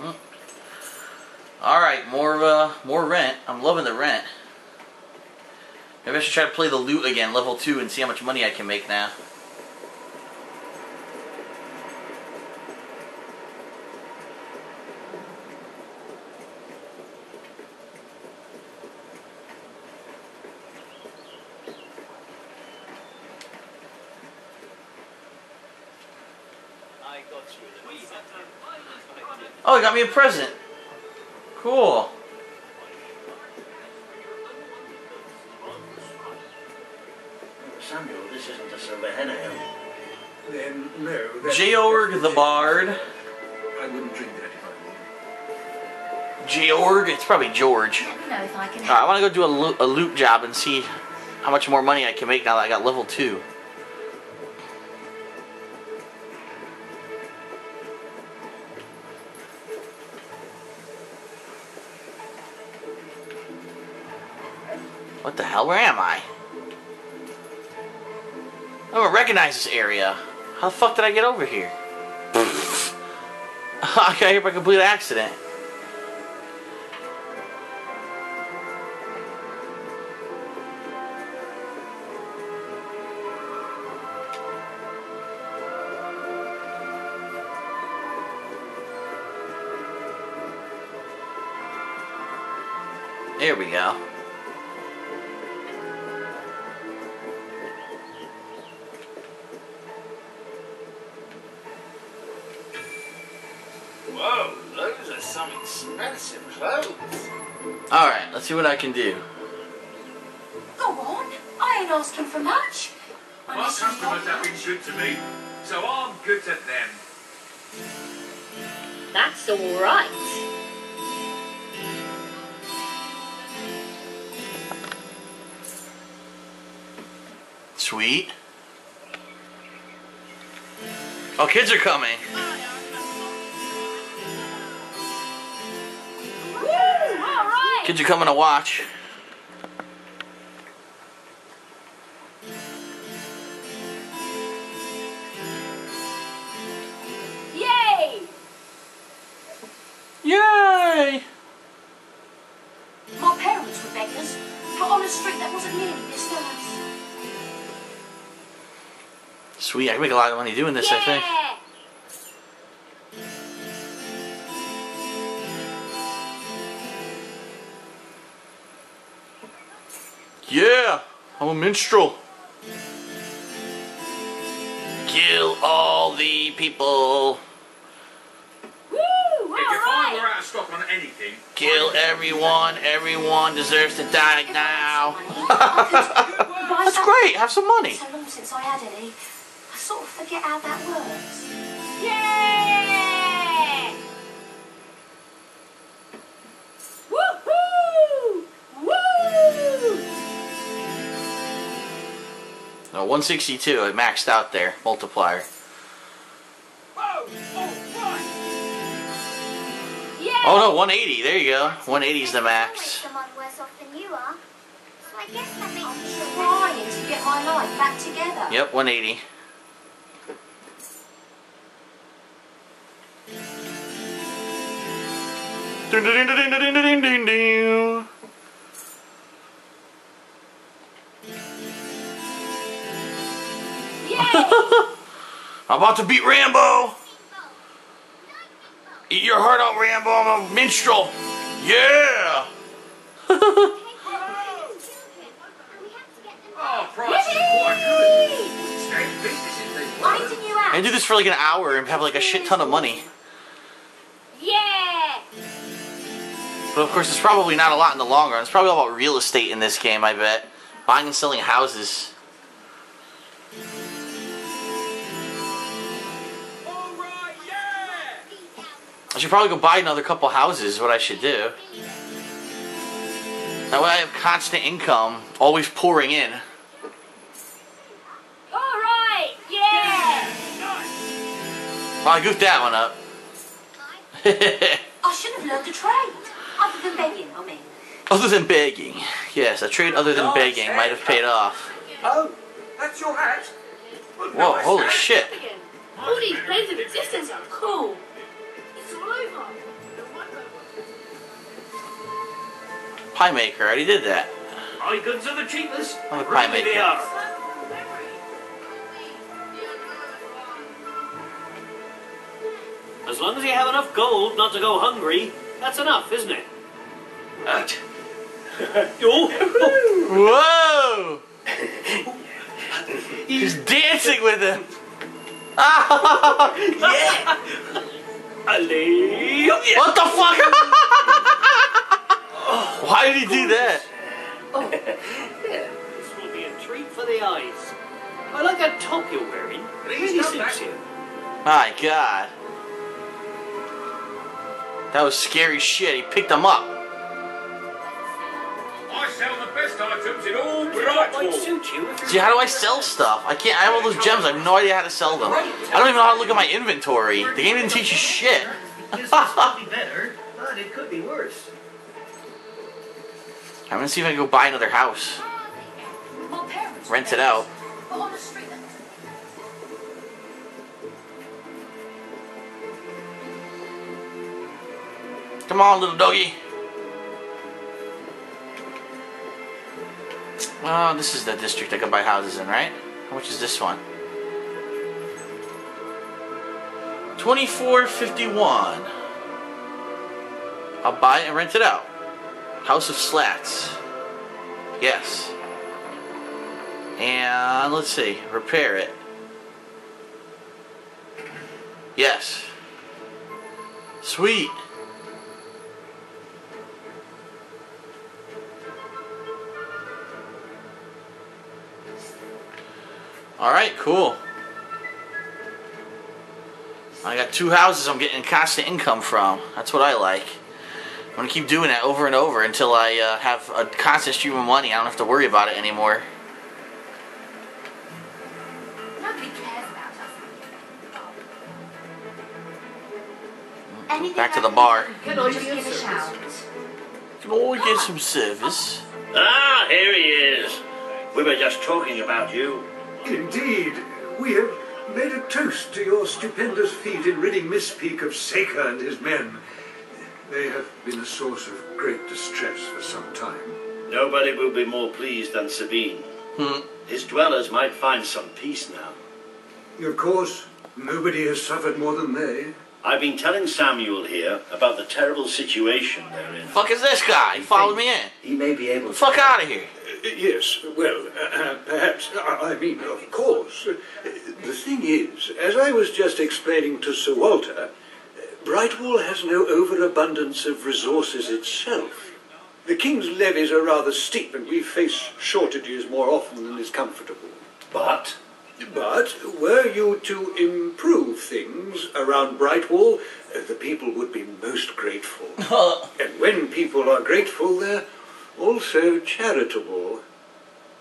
All right, more uh, more rent. I'm loving the rent. Maybe I should try to play the loot again, level two, and see how much money I can make now. Oh, he got me a present. Cool. Samuel, this isn't a silver hen ale. Eh? Then, no. Georg the Bard. I wouldn't drink that if I were Georg? It's probably George. Let me know if I can Alright, I want to go do a, lo- a loot job and see how much more money I can make now that I got level 2. What the hell? Where am I? I don't recognize this area. How the fuck did I get over here? I got here by complete accident. There we go. Alright, let's see what I can do. Go on. I ain't asking for much. My Honestly, customers have been good to me, so I'm good to them. That's all right. Sweet. Oh, kids are coming. Kids are coming to watch. Yay! Yay! My parents were beggars, but on a street that wasn't nearly this nice. Sweet, I can make a lot of money doing this, I think. Yeah! Yeah! I'm a minstrel. Kill all the people. Woo! All If you find right. we're out of stock on anything, Kill everyone. Everyone deserves to die now. had some money, I could buy That's great. Have some money. So long since I had any, I sort of forget how that works. Yeah! 162. It maxed out there. Multiplier. whoa, oh. Yeah! Oh no, 180. There you go. 180 is the max. Someone worse off than you are. So I guess that makes I'm I'm about to beat Rambo. Eat your heart out, Rambo. I'm a minstrel. Yeah. Oh, price is quite good. Stay in business if they work. Finding you out. I can do this for like an hour and have like a shit ton of money. Yeah! But of course, it's probably not a lot in the long run. It's probably all about real estate in this game, I bet. Buying and selling houses. I should probably go buy another couple houses, is what I should do. That way I have constant income, always pouring in. Alright! Yeah! Well, I goofed that one up. I should have learned a trade. Other than begging, I mean. other than begging. Yes, a trade other than oh, begging might have paid off. Oh, that's your hat. Whoa, holy shit. All these planes of existence are cool. Pie maker, I already did that. My goods are the cheapest. I'm a pie maker. They are. As long as you have enough gold not to go hungry, that's enough, isn't it? Right. oh. Whoa! He's dancing with him. Ah, yeah. Ali. what the fuck? Why did he do that? Oh. this will be a treat for the eyes. I like that top you're wearing. It really suits you. My god. That was scary shit. He picked him up. I sell the best items in all you're See, how do I sell stuff? I can't. I have all those gems. I have no idea how to sell them. I don't even know how to look at my inventory. The game didn't teach you shit. This could be better, but it could be worse. I'm gonna see if I can go buy another house. Rent it out. Come on, little doggy. Oh, this is the district I can buy houses in, right? How much is this one? Twenty-four fifty-one. I'll buy it and rent it out. House of Slats. Yes. And let's see, repair it. Yes. Sweet. Alright, cool. I got two houses I'm getting constant income from. That's what I like. I'm gonna keep doing that over and over until I uh, have a constant stream of money. I don't have to worry about it anymore. Nobody cares about us. Anything Back to the bar. Can I just be of give a service? Can always get some service. Ah, here he is. We were just talking about you. Indeed, we have made a toast to your stupendous feat in ridding Mistpeak of Saker and his men. They have been a source of great distress for some time. Nobody will be more pleased than Sabine. Hmm. His dwellers might find some peace now. Of course, nobody has suffered more than they. I've been telling Samuel here about the terrible situation they're in. Fuck is this guy? He followed me in. He may be able to. Fuck out of here. Uh, yes, well, uh, perhaps, I mean, of course. Uh, The thing is, as I was just explaining to Sir Walter, uh, Brightwall has no overabundance of resources itself. The King's levies are rather steep, and we face shortages more often than is comfortable. But But were you to improve things around Brightwall, uh, the people would be most grateful. and when people are grateful, they're also charitable.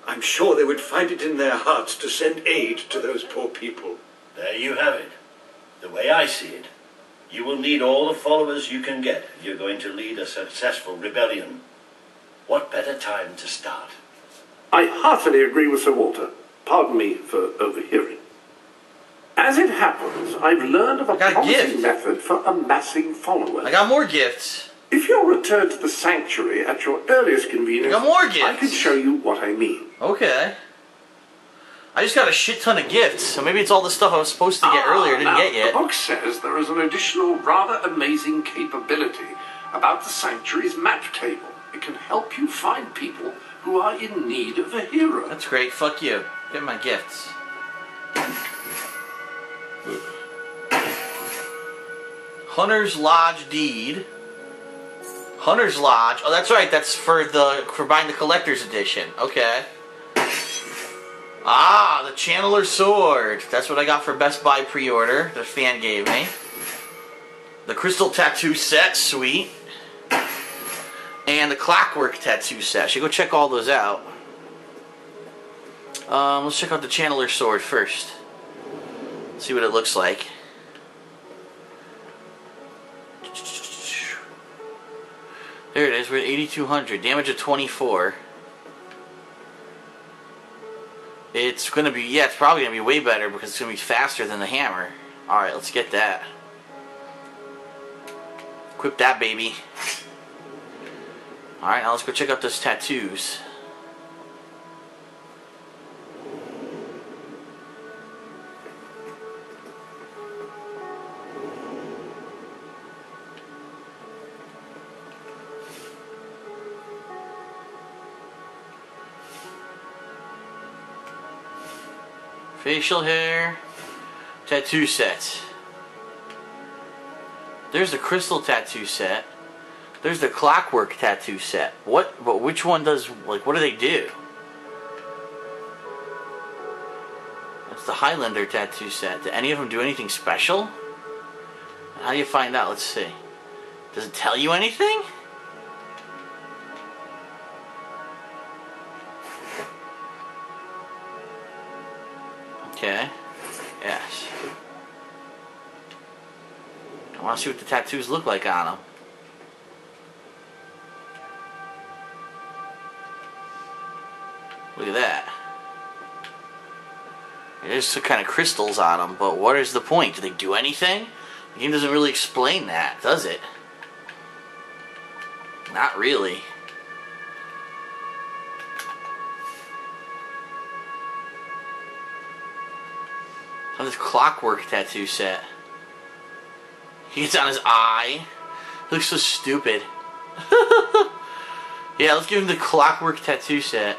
I'm sure they would find it in their hearts to send aid to those poor people. there you have it. The way I see it, you will need all the followers you can get if you're going to lead a successful rebellion. What better time to start? I heartily agree with Sir Walter. Pardon me for overhearing. As it happens, I've learned of a I got a promising gift. method for amassing followers. I got more gifts. If you'll return to the sanctuary at your earliest convenience, I can show you what I mean. Okay. I just got a shit ton of gifts, so maybe it's all the stuff I was supposed to get Ah, earlier, didn't now, get yet. The book says there is an additional, rather amazing capability about the sanctuary's map table. It can help you find people who are in need of a hero. That's great. Fuck you. Get my gifts. Hunter's Lodge deed. Hunter's Lodge. Oh, that's right. That's for the for buying the collector's edition. Okay. Ah, the Channeler Sword. That's what I got for Best Buy pre-order. The fan gave me. The Crystal Tattoo set, sweet. And the Clockwork Tattoo set. Should go check all those out. Um, let's check out the Channeler Sword first. See what it looks like. There it is. We're at 8,200. Damage of 24. It's gonna be yeah. It's probably gonna be way better because it's gonna be faster than the hammer. All right, let's get that. Equip that baby. Alright, now let's go check out those tattoos. Facial hair. Tattoo set. There's the crystal tattoo set. There's the clockwork tattoo set. What? But which one does like? What do they do? That's the Highlander tattoo set. Do any of them do anything special? How do you find out? Let's see. Does it tell you anything? Okay. Yes. I want to see what the tattoos look like on them. Look at that. There's some kind of crystals on them, but what is the point? Do they do anything? The game doesn't really explain that, does it? Not really. On this clockwork tattoo set. He gets on his eye. He looks so stupid. yeah, let's give him the clockwork tattoo set.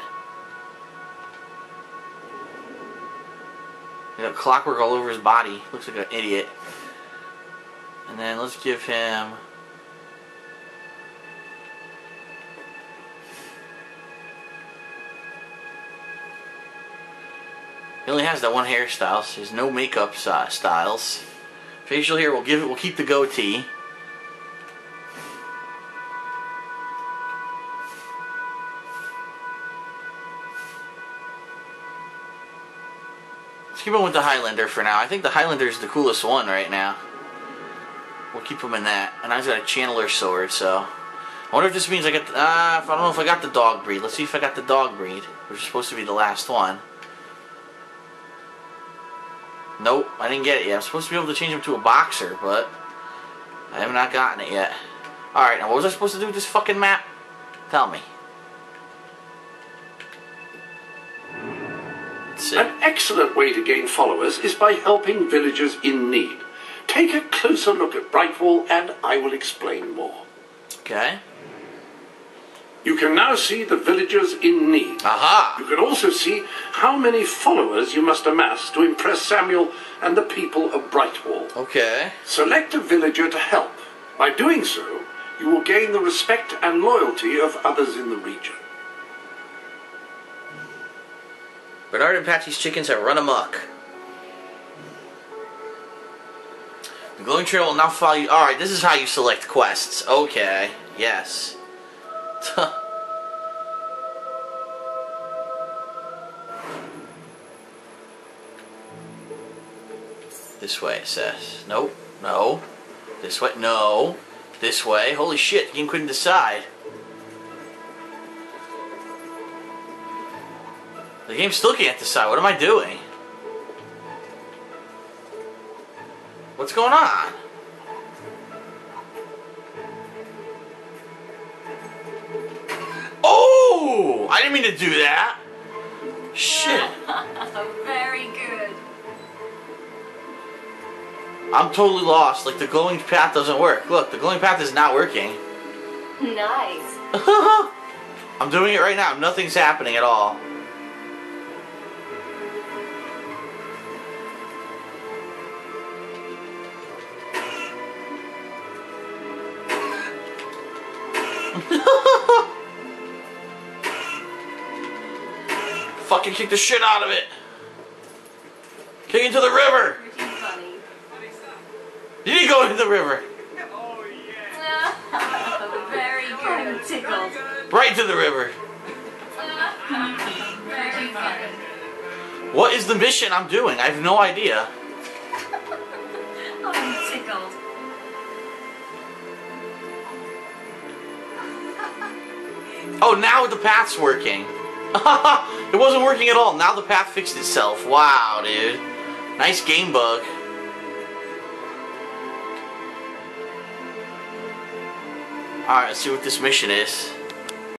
He got clockwork all over his body. Looks like an idiot. And then let's give him. He only has that one hairstyle. So there's no makeup uh, styles. Facial hair, we'll give it. We'll keep the goatee. Let's keep him with the Highlander for now. I think the Highlander is the coolest one right now. We'll keep him in that. And I've got a Channeler sword, so. I wonder if this means I get. Uh, I don't know if I got the dog breed. Let's see if I got the dog breed, which is supposed to be the last one. Nope, I didn't get it yet. I'm supposed to be able to change him to a boxer, but I have not gotten it yet. Alright, now what was I supposed to do with this fucking map? Tell me. An excellent way to gain followers is by helping villagers in need. Take a closer look at Brightwall and I will explain more. Okay. You can now see the villagers in need. Aha! You can also see how many followers you must amass to impress Samuel and the people of Brightwall. Okay. Select a villager to help. By doing so, you will gain the respect and loyalty of others in the region. Bernard and Patsy's chickens have run amok. The glowing trail will now follow you. Alright, this is how you select quests. Okay. Yes. This way, it says. Nope. No. This way. No. This way. Holy shit, the game couldn't decide. The game still can't decide. What am I doing? What's going on? I didn't mean to do that. Shit. Very good. I'm totally lost. Like the glowing path doesn't work. Look, the glowing path is not working. Nice. I'm doing it right now. Nothing's happening at all. Fucking kick the shit out of it. Kick into the river. Funny. Did he go into the river? Very good. Tickled. Right to the river. Very funny. What is the mission I'm doing? I have no idea. I'm tickled. Oh, now the path's working. it wasn't working at all. Now the path fixed itself. Wow, dude. Nice game bug. Alright, let's see what this mission is.